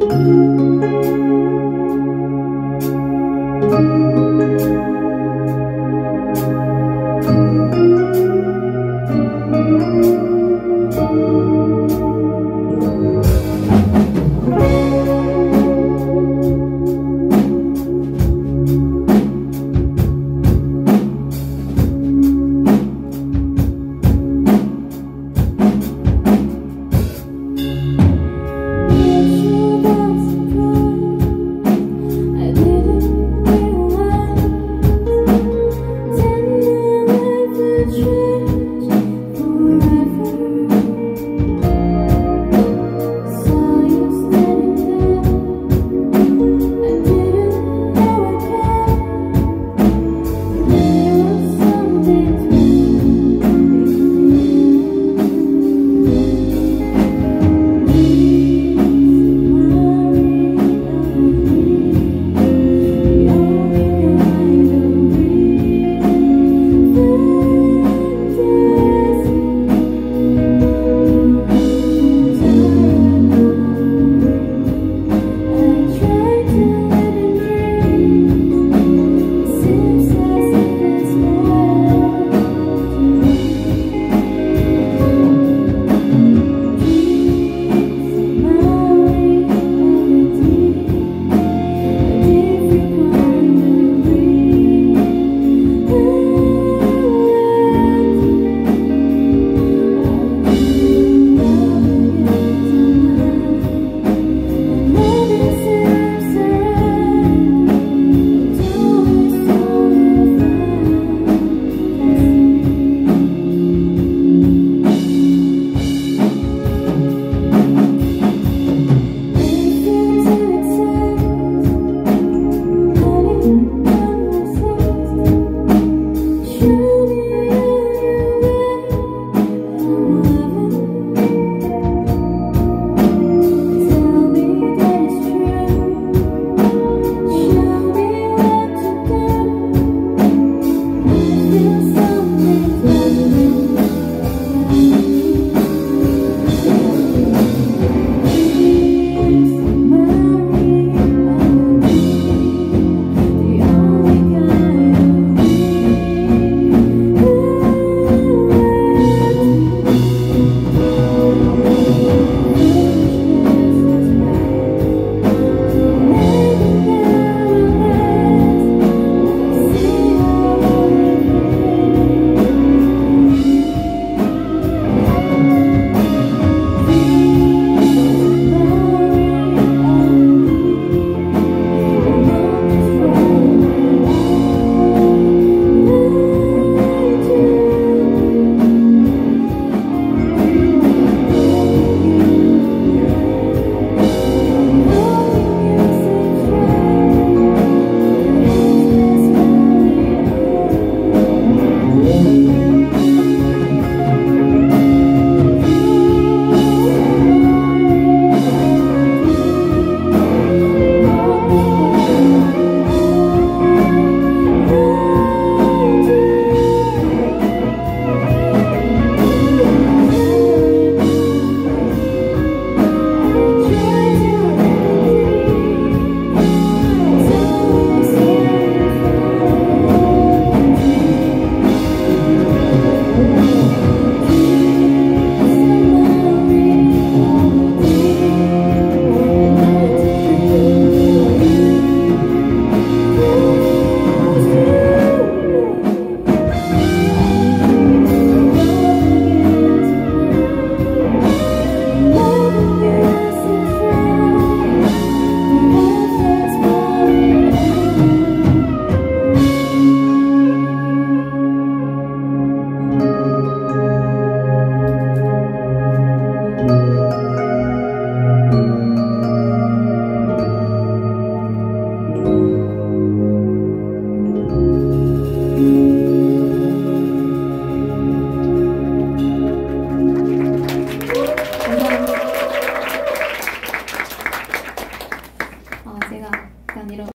Música